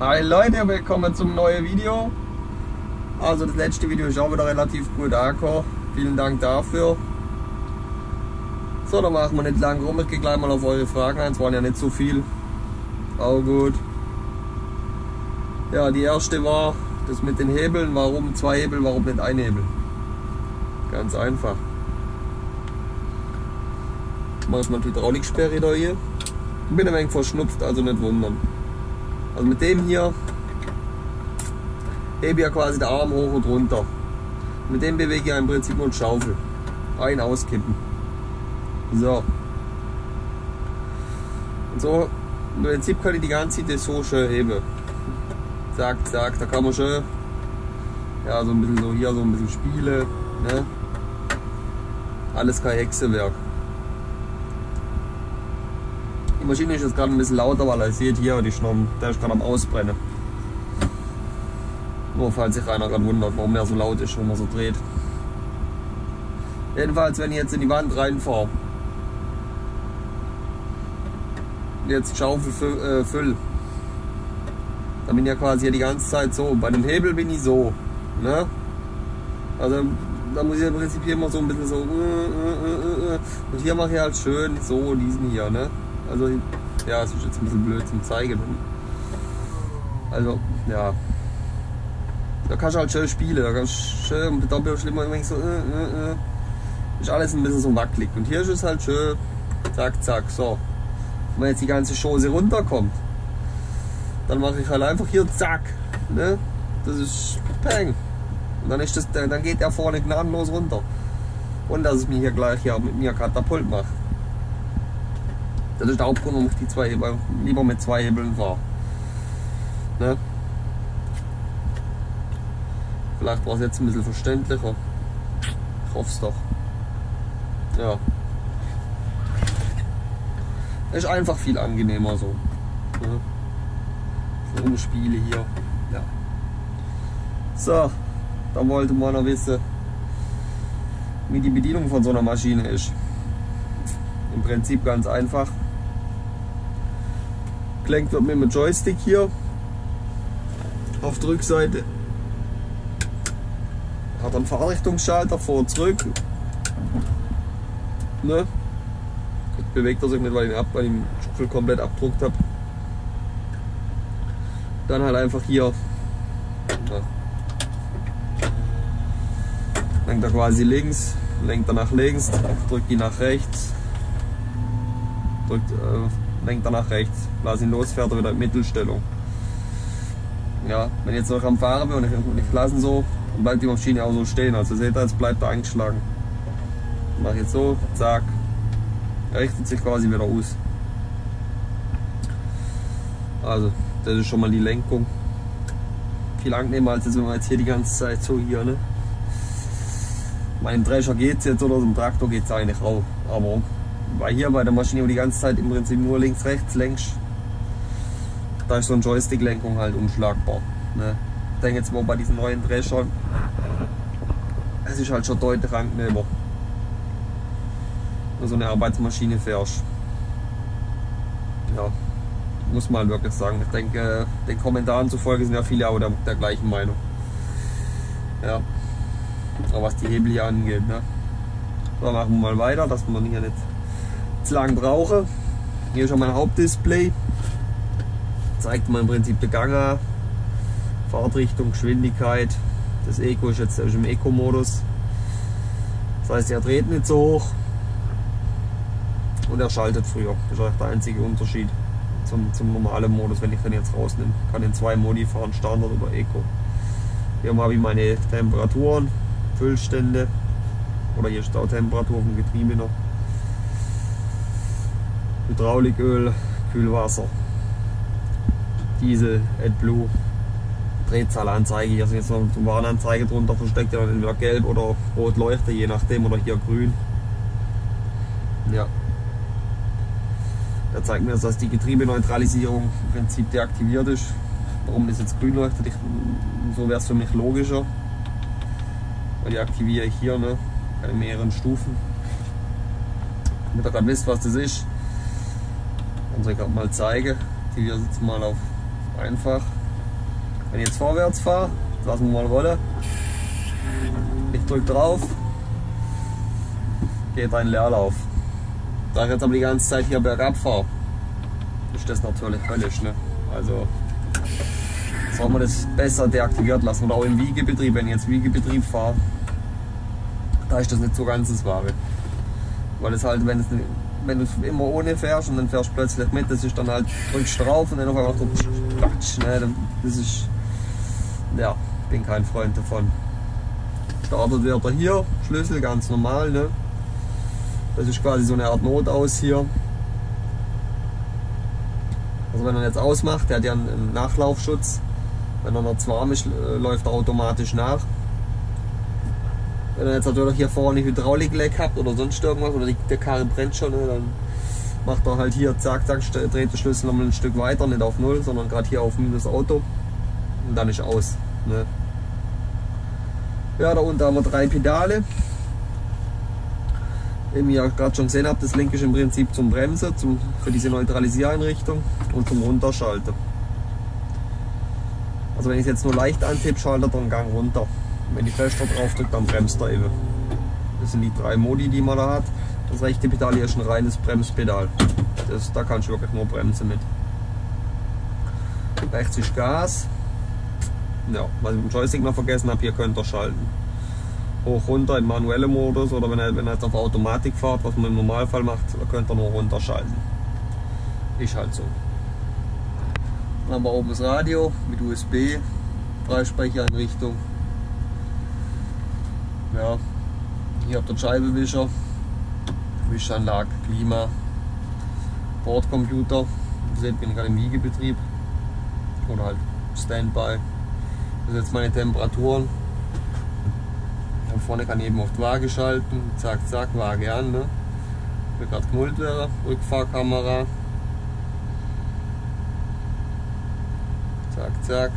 Hi Leute, willkommen zum neuen Video. Also das letzte Video ist auch wieder relativ gut angekommen. Vielen Dank dafür. So, dann machen wir nicht lang rum. Ich gehe gleich mal auf eure Fragen ein. Es waren ja nicht so viel. Auch gut. Ja, die erste war das mit den Hebeln. Warum zwei Hebel, warum nicht ein Hebel? Ganz einfach. Ich mal die Hydrauliksperre da hier. Ich bin ein wenig verschnupft, also nicht wundern. Also mit dem hier hebe ich ja quasi den Arm hoch und runter. Mit dem bewege ich ja im Prinzip nur die Schaufel. Ein auskippen. So. Und so im Prinzip kann ich die ganze Zeit so schön heben. Zack, zack, da kann man schön ja, so ein bisschen so hier so ein bisschen spielen. Ne? Alles kein Hexewerk. Die Maschine ist jetzt gerade ein bisschen lauter, weil ihr seht hier, die noch, der ist gerade am Ausbrennen. Nur falls sich einer gerade wundert, warum der so laut ist, wenn man so dreht. Jedenfalls, wenn ich jetzt in die Wand reinfahre, jetzt Schaufel füll, äh, füll, dann bin ich ja quasi hier die ganze Zeit so. Bei dem Hebel bin ich so. Ne? Also da muss ich im Prinzip hier immer so ein bisschen so. Äh, äh, äh, und hier mache ich halt schön so diesen hier. Ne? Also ja, es ist jetzt ein bisschen blöd zum Zeigen. Also ja. Da kannst du halt schön spielen, da kannst du schön mit Doppelschlimm immer so. Äh, äh, ist alles ein bisschen so wackelig. Und hier ist es halt schön. Zack, zack, so. Wenn jetzt die ganze Chose runterkommt, dann mache ich halt einfach hier zack. Ne? Das ist Peng. Und dann, ist das, dann geht der vorne gnadenlos runter. Und dass es mir hier gleich ja mit mir Katapult macht. Das ist der Hauptgrund, warum ich die zwei Hebel, lieber mit zwei Hebeln fahre. Ne? Vielleicht war es jetzt ein bisschen verständlicher. Ich hoffe es doch. Ja. Ist einfach viel angenehmer so. Ne? So Rumspiele hier. Ja. So, da wollte man noch wissen, wie die Bedienung von so einer Maschine ist. Im Prinzip ganz einfach. Gelenkt wird mit dem Joystick hier. Auf der Rückseite hat einen Fahrrichtungsschalter vor und zurück. Ne? Jetzt bewegt er sich nicht, weil ich ihn, ab, weil ich Schuffel komplett abdruckt habe. Dann halt einfach hier. Ja. Lenkt er quasi links, lenkt er nach links, drückt ihn nach rechts, drückt, äh, lenkt er nach rechts, lass ihn los, fährt er wieder in Mittelstellung. Ja, wenn ich jetzt noch am Fahren bin und ich, ich lasse ihn so, dann bleibt die Maschine auch so stehen. Also seht ihr, jetzt bleibt er angeschlagen. Mach jetzt so, zack, er richtet sich quasi wieder aus. Also, das ist schon mal die Lenkung. Viel angenehmer als wenn man jetzt hier die ganze Zeit so hier, ne? Meinem Drescher geht es jetzt oder dem Traktor geht es eigentlich auch. Aber weil hier bei der Maschine die ganze Zeit im Prinzip nur links, rechts lenkst, da ist so eine Joystick-Lenkung halt unschlagbar. Ne? Ich denke jetzt mal bei diesen neuen Dreschern, es ist halt schon deutlich angenehmer. Wenn du so eine Arbeitsmaschine fährst. Ja, muss man wirklich sagen. Ich denke, den Kommentaren zufolge sind ja viele auch der, der gleichen Meinung. Ja. Aber was die Hebel hier angeht, ne? So, machen wir mal weiter, dass man hier nicht lang brauche. Hier schon mein Hauptdisplay. Zeigt mir im Prinzip den Gang an. Fahrtrichtung, Geschwindigkeit. Das Eco ist jetzt im Eco-Modus. Das heißt, er dreht nicht so hoch und er schaltet früher. Das ist der einzige Unterschied zum, zum normalen Modus, wenn ich den jetzt rausnehme. Ich kann in zwei Modi fahren, Standard oder Eco. Hier habe ich meine Temperaturen, Füllstände oder hier Stautemperatur vom Getriebe noch. Hydrauliköl, Kühlwasser, Diesel, AdBlue, Drehzahlanzeige. Hier ist jetzt noch eine Warnanzeige drunter versteckt, ja dann entweder gelb oder rot leuchtet, je nachdem, oder hier grün. Ja. Der zeigt mir, dass die Getriebeneutralisierung im Prinzip deaktiviert ist. Warum das jetzt grün leuchtet, ich, so wäre es für mich logischer. Weil die aktiviere ich hier ne, bei mehreren Stufen. Damit ihr gerade wisst, was das ist, euch gerade mal zeigen. Aktiviere es jetzt mal auf einfach. Wenn ich jetzt vorwärts fahre, lassen wir mal rollen. Ich drücke drauf, geht ein Leerlauf. Da ich jetzt aber die ganze Zeit hier bergab fahre, ist das natürlich höllisch. Ne? Also soll man das besser deaktiviert lassen. Oder auch im Wiegebetrieb, wenn ich jetzt Wiegebetrieb fahre, da ist das nicht so ganz das Wahre. Weil es halt, wenn, es, wenn du immer ohne fährst und dann fährst du plötzlich mit, das ist dann halt, drückst drauf und dann auf einmal so, Quatsch, ne? das ist, ja, bin kein Freund davon. Startet wird er hier, Schlüssel ganz normal, ne? Das ist quasi so eine Art Notaus hier. Also wenn er jetzt ausmacht, der hat ja einen Nachlaufschutz. Wenn er noch zu warm ist, läuft er automatisch nach. Wenn ihr jetzt natürlich hier vorne Hydraulikleck habt oder sonst irgendwas oder die, der Karre brennt schon, ne, dann macht er halt hier zack, zack, dreht der Schlüssel nochmal ein Stück weiter, nicht auf Null, sondern gerade hier auf minus Auto und dann ist aus. Ne. Ja, da unten haben wir drei Pedale. Wie ihr gerade schon gesehen habt, das linke ist im Prinzip zum Bremsen, zum, für diese Neutralisiereinrichtung und zum Runterschalten. Also wenn ich es jetzt nur leicht antippe, schaltet er den Gang runter. Wenn ich fester drauf drücke, dann bremst er eben. Das sind die drei Modi, die man da hat. Das rechte Pedal hier ist ein reines Bremspedal. Das, da kannst du wirklich nur bremsen mit. Rechts ist Gas. Ja, was ich im Joystick noch vergessen habe, hier könnt ihr schalten. Hoch runter in manuellem Modus oder wenn er, wenn er jetzt auf Automatik fährt, was man im Normalfall macht, könnt ihr nur runterschalten. Ist halt so. Dann haben wir oben das Radio mit USB, Freisprecheinrichtung. Ja, hier habt ihr Scheibenwischer, Wischanlage, Klima, Bordcomputer. Ihr seht, bin gerade im Wiegebetrieb oder halt Standby. Das sind jetzt meine Temperaturen. Hier vorne kann ich eben auf die Waage schalten. Zack, zack, Waage an. Ne? Wird gerade gemult wäre. Rückfahrkamera. Zack, zack.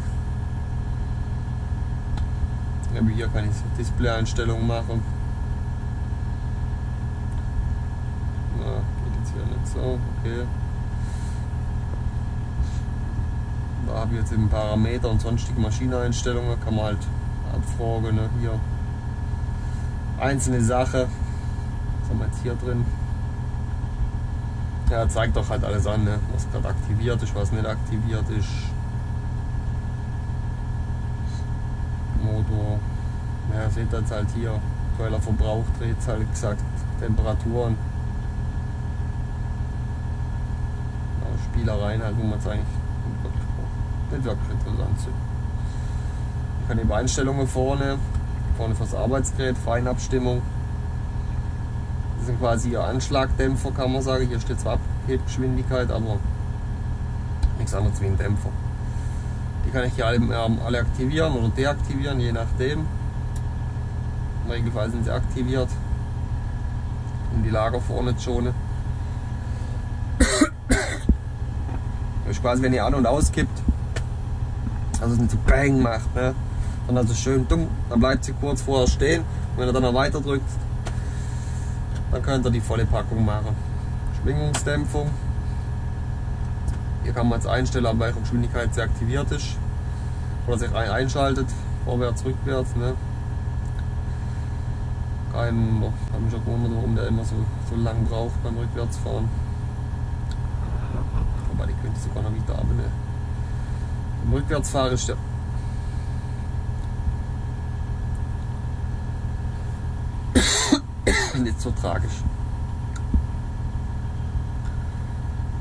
Aber hier kann ich Display-Einstellungen machen. Na, geht jetzt hier nicht so, okay. Da habe ich jetzt eben Parameter und sonstige Maschineneinstellungen, kann man halt abfragen. Ne? Hier einzelne Sache. Was haben wir jetzt hier drin? Ja, zeigt doch halt alles an, ne? was gerade aktiviert ist, was nicht aktiviert ist. Ja, seht jetzt halt hier, aktueller Verbrauch dreht halt gesagt, Temperaturen. Ja, Spielereien halt, wo man es eigentlich nicht wirklich interessant sind. Ich kann eben Einstellungen vorne, vorne fürs Arbeitsgerät, Feinabstimmung. Das sind quasi ihr Anschlagdämpfer, kann man sagen. Hier steht zwar Abhebgeschwindigkeit, aber nichts anderes wie ein Dämpfer. Die kann ich hier alle, ähm, alle aktivieren oder deaktivieren, je nachdem. Regelfall sind sie aktiviert, um die Lager vorne zu schonen. Das ist quasi, wenn ihr an- und auskippt, also es nicht so bang macht, ne? sondern also schön dumm, dann bleibt sie kurz vorher stehen. Und wenn ihr dann noch weiter drückt, dann könnt ihr die volle Packung machen. Schwingungsdämpfung. Hier kann man jetzt einstellen, ab welcher Geschwindigkeit sie aktiviert ist. Oder sich einschaltet, vorwärts, rückwärts. Ne? Kein, ich habe mich auch gewundert, warum der immer so, so lang braucht beim Rückwärtsfahren. Aber die könnte sogar noch wieder abnehmen. Im Rückwärtsfahren ist der nicht so tragisch.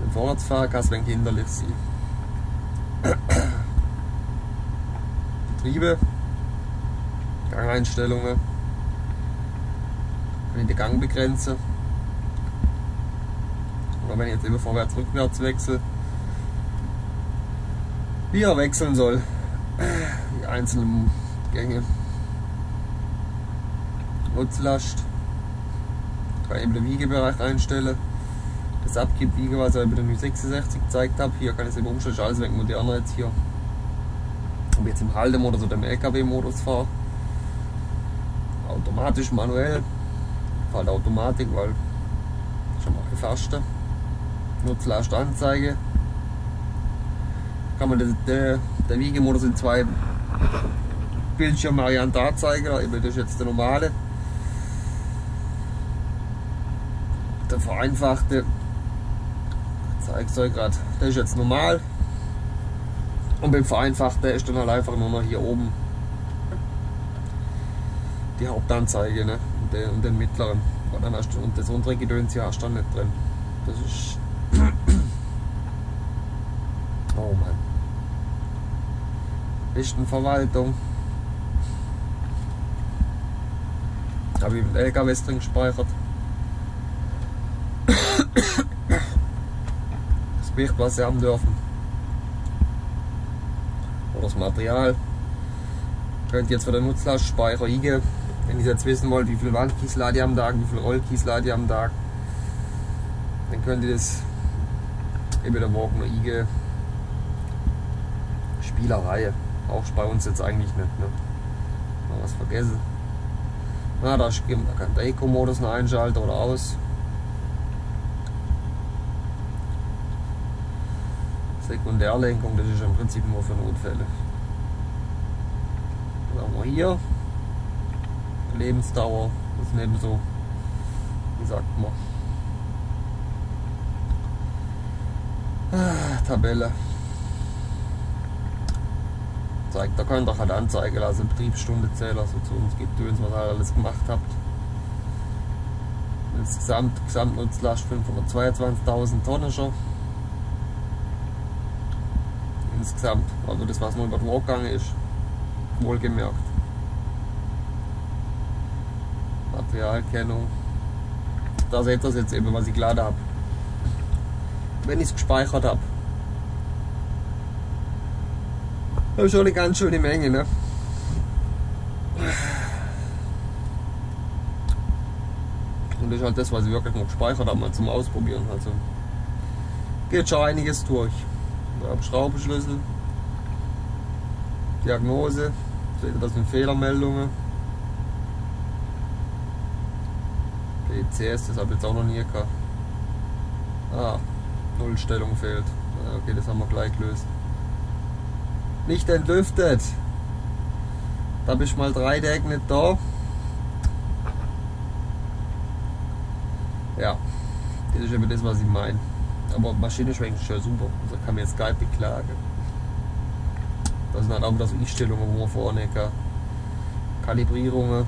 Im Vorwärtsfahren kann es ein hinderlich sein. Betriebe, Gangeinstellungen, wenn ich den Gang begrenze. Oder wenn ich jetzt immer vorwärts, rückwärts wechsle. Wie er wechseln soll. Die einzelnen Gänge. Nutzlast. Kann eben den Wiegebereich einstellen. Das Abgibwiege, was ich bei den 66 gezeigt habe. Hier kann ich es eben umstellen, ist alles weg moderner jetzt hier. Ob ich jetzt im Haltemodus oder im LKW-Modus fahre. Automatisch, manuell. Halt Automatik, weil schon mal faster. Nutzlastanzeige. kann man den, der, der Wiegemodus in zwei Bildschirmvarianten anzeigen. Das ist jetzt der normale. Der vereinfachte zeigt euch gerade. Der ist jetzt normal. Und beim vereinfachten ist dann halt einfach nur noch hier oben die Hauptanzeige ne? Und, den, und den mittleren. Und, dann hast du, und das untere Gedöns hier hast du dann nicht drin. Das ist. oh Mann. Lichtenverwaltung. Habe ich mit LKWs drin gespeichert. Das Gewicht, was sie haben dürfen. Oder das Material. Könnt ihr jetzt für den Nutzlastspeicher eingeben. Wenn ihr jetzt wissen wollt, wie viel Wandkiesel die am Tag, wie viel Rollkiesel die am Tag, dann könnt ihr das eben der noch eingeben. Spielerei. Auch bei uns jetzt eigentlich nicht. Ne? Mal was vergessen. Na, da, kann der Eco-Modus noch einschalten oder aus. Sekundärlenkung, das ist im Prinzip nur für Notfälle. Was haben wir hier? Lebensdauer, ist eben so, wie sagt man, ah, Tabelle. Zeigt, da könnt ihr halt anzeigen lassen, Betriebsstundezähler, so zu uns gibt uns, was ihr alles gemacht habt. Insgesamt Gesamtnutzlast 522.000 Tonnen schon. Insgesamt, also das was nur über den Walk gegangen ist, wohlgemerkt. Materialkennung. Da seht ihr jetzt eben, was ich geladen habe. Wenn ich es gespeichert habe. Das ist schon eine ganz schöne Menge, ne? Und das ist halt das, was ich wirklich noch gespeichert habe, mal zum Ausprobieren. Also geht schon einiges durch. Ich habe Schraubenschlüssel, Diagnose, seht ihr, das sind Fehlermeldungen. PCS, das habe ich jetzt auch noch nie gehabt. Ah, Nullstellung fehlt. Okay, das haben wir gleich gelöst. Nicht entlüftet. Da bist mal drei Tage nicht da. Ja, das ist eben das, was ich meine. Aber Maschine ist eigentlich schon super. Also kann mir jetzt gar nicht beklagen. Das sind halt auch wieder so Einstellungen, wo man vorne kann. Kalibrierungen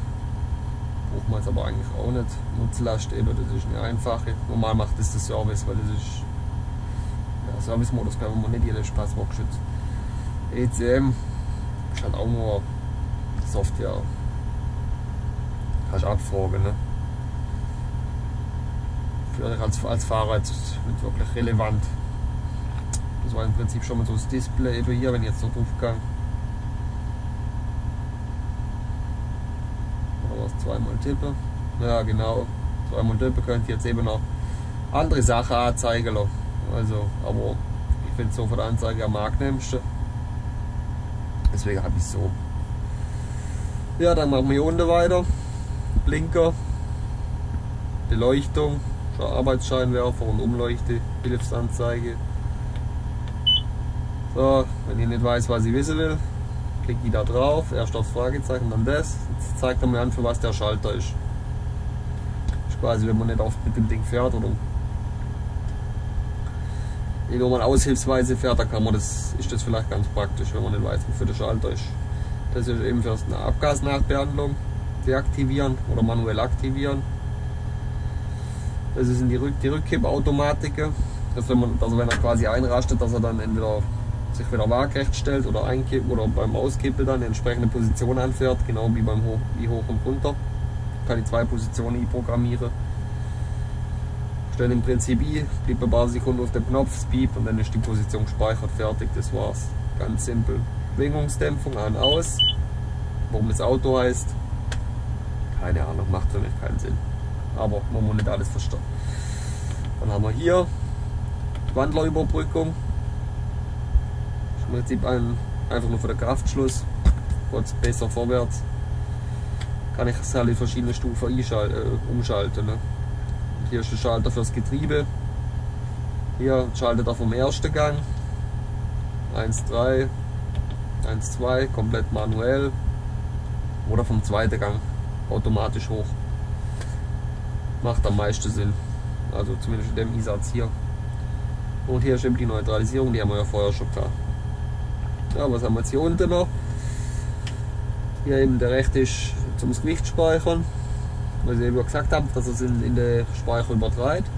braucht man jetzt aber eigentlich auch nicht. Nutzlast eben, das ist eine einfache. Normal macht das der Service, weil das ist ja, Service-Modus kann man nicht jedes Passwort geschützt. ECM ist halt auch nur Software. Kannst abfragen, ne? Dich als, als Fahrer jetzt nicht wirklich relevant. Das war im Prinzip schon mal so das Display eben hier, wenn ich jetzt so drauf. Zweimal tippen. Ja, genau. Zweimal tippen könnt ihr jetzt eben noch andere Sachen anzeigen. Also, aber ich finde so von der Anzeige am angenehmsten. Deswegen habe ich so. Ja, dann machen wir hier unten weiter. Blinker, Beleuchtung, Arbeitsscheinwerfer und Umleuchte, Hilfsanzeige. So, wenn ich nicht weiß, was ich wissen will, klicke ich da drauf, erst aufs Fragezeichen, dann das. Jetzt zeigt er mir an, für was der Schalter ist. ist quasi, wenn man nicht oft mit dem Ding fährt oder wenn man aushilfsweise fährt, dann kann man das, ist das vielleicht ganz praktisch, wenn man nicht weiß, wofür der Schalter ist. Das ist eben für eine Abgasnachbehandlung deaktivieren oder manuell aktivieren. Das sind die, Rück die Rückkippautomatiken. Dass also wenn er quasi einrastet, dass er dann entweder sich wieder waagrecht stellt oder einkippen oder beim Auskippen dann eine entsprechende Position anfährt, genau wie beim Hoch, wie hoch und runter. Kann ich zwei Positionen programmieren. Stelle im Prinzip ein, bleibe ein paar Sekunden auf dem Knopf, piept und dann ist die Position gespeichert, fertig, das war's. Ganz simpel. Schwingungsdämpfung an, aus. Warum das Auto heißt, keine Ahnung, macht für mich keinen Sinn. Aber man muss nicht alles verstehen. Dann haben wir hier Wandlerüberbrückung, im Prinzip ein, einfach nur für den Kraftschluss, kurz besser vorwärts, kann ich es halt in verschiedene Stufen äh, umschalten. Ne? Hier ist der Schalter fürs Getriebe, hier schaltet er vom ersten Gang, 1,3, 1,2, komplett manuell oder vom zweiten Gang automatisch hoch. Macht am meisten Sinn. Also zumindest in dem Einsatz hier. Und hier ist eben die Neutralisierung, die haben wir ja vorher schon gehabt. Ja, was haben wir jetzt hier unten noch? Hier eben der rechte ist zum Gewicht speichern, weil ich eben gesagt habe, dass er es in, in den Speicher übertreibt.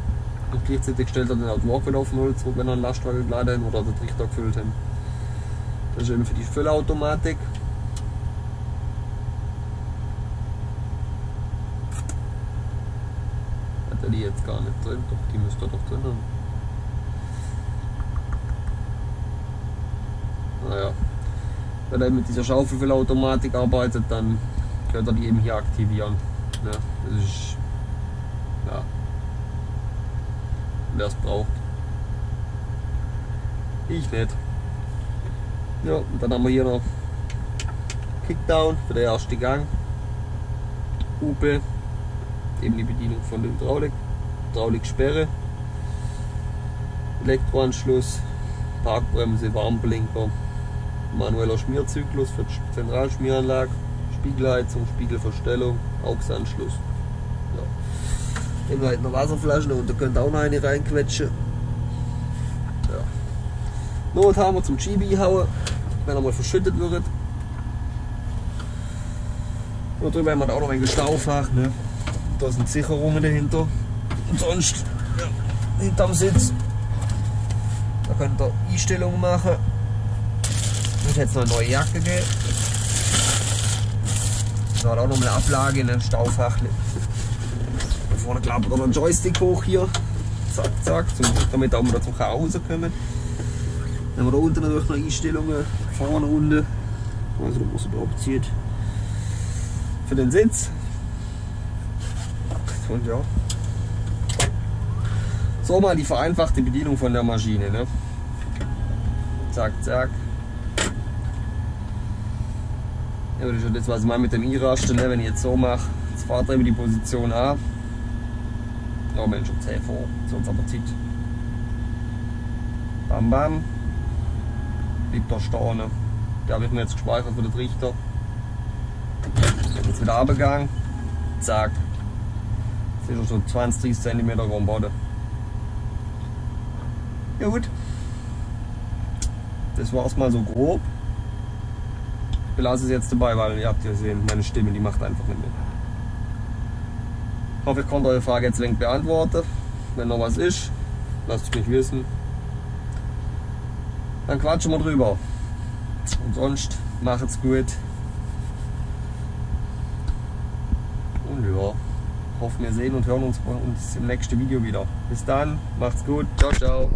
Und gleichzeitig stellt er den Automat auf Null zurück, wenn er einen Lastwagen geladen oder den Trichter gefüllt hat. Das ist eben für die Füllautomatik. Hat er die jetzt gar nicht drin? Doch, die müsste er doch drin haben. Naja. Wenn er mit dieser Schaufelfüllautomatik arbeitet, dann könnt ihr die eben hier aktivieren. Ja, das ist. Ja. Wer es braucht. Ich nicht. Ja, und dann haben wir hier noch Kickdown für den ersten Gang. Hupe, eben die Bedienung von der Hydraulik, Hydrauliksperre, Elektroanschluss, Parkbremse, Warnblinker, manueller Schmierzyklus für die Zentralschmieranlage, Spiegelheizung, Spiegelverstellung, AUX-Anschluss. Ja. Eben halt noch Wasserflaschen und da könnt ihr auch noch eine reinquetschen. Ja. Nothammer zum Chibi hauen, wenn er mal verschüttet wird. Und drüber haben wir da auch noch ein Staufach. Ne? Da sind Sicherungen dahinter. Und sonst ja, hinterm Sitz. Da könnt ihr Einstellungen machen. Ich jetzt eine neue Jacke. Da hat auch noch eine Ablage in einem Staufach. Da vorne klappt noch ein Joystick hoch hier. Zack, zack, damit auch wieder zum Hause kommen. Dann haben wir da unten natürlich noch Einstellungen, vorne Runde. Also da muss überhaupt zieht. Für den Sitz. Und ja. So mal die vereinfachte Bedienung von der Maschine. Ne? Zack, zack. Ja, das ist das, was ich mal mit dem E-Rasten, ne? wenn ich jetzt so mache. Jetzt fahrt er über die Position A. Ja, Mensch, um 10 vor, sonst aber Zeit. Bam, bam. Bleibt da stehen. Ne? Der habe ich mir jetzt gespeichert für den Trichter. Jetzt wieder abgegangen. Zack. Jetzt ist er so 20, 30 cm am Boden. Ja gut. Das war's mal so grob. Ich belasse es jetzt dabei, weil ihr habt ja gesehen, meine Stimme, die macht einfach nicht mehr. Ich hoffe, ich konnte eure Frage jetzt wenig beantworten. Wenn noch was ist, lasst es mich wissen. Dann quatschen wir drüber. Und sonst macht's gut. Und ja, hoffe wir sehen und hören uns, uns im nächsten Video wieder. Bis dann, macht's gut, ciao, ciao.